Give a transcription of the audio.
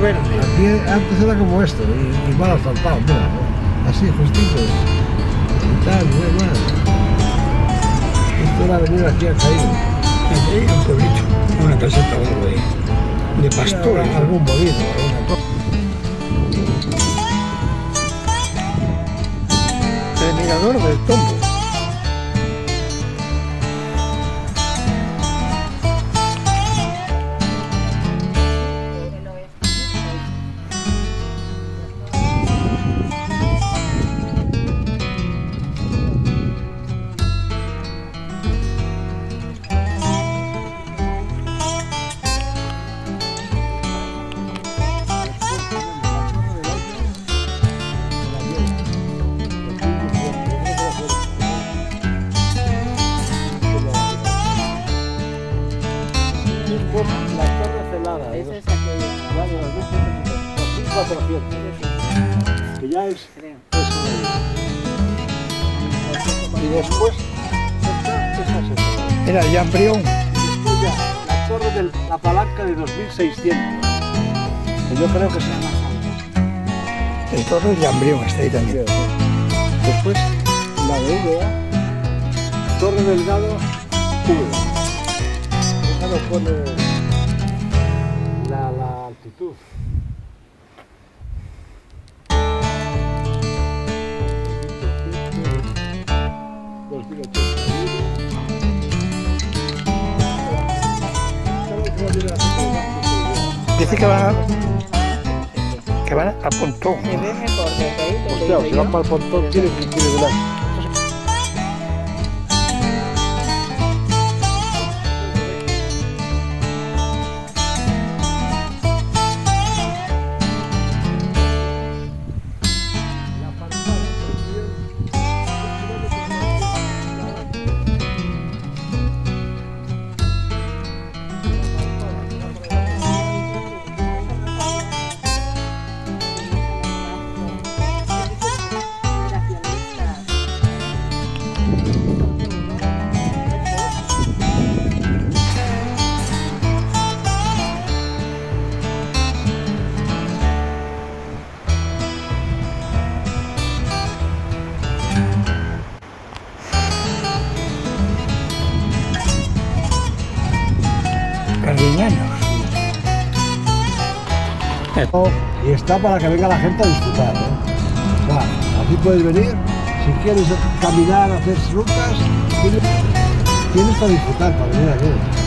verde. Aquí antes era como esto, y, y mal asfaltado, mira, así justito. Y tal, mal. Esto era venir aquí a caído. Aquí hay un pueblito, una caseta de, de pastores. Algún molino, alguna cosa. Después la torre celada, Esa es aquella, ya de los 1400, que ya es. Y después, esa. Era el embrión. Después ya, la torre de la palanca de 2600, que yo creo que es más alta. El torre de embrión está ahí también. Después, la de Úbeda, Torre Delgado, Úbeda. Esa la, la altitud. Dice que van a, que van a Pontón. Hostia, si van para el pontón, tiene que tiene que Cardiñanos. Y está para que venga la gente a disfrutar. ¿eh? O aquí puedes venir, si quieres caminar, hacer rutas, tienes, tienes para disfrutar, para venir aquí.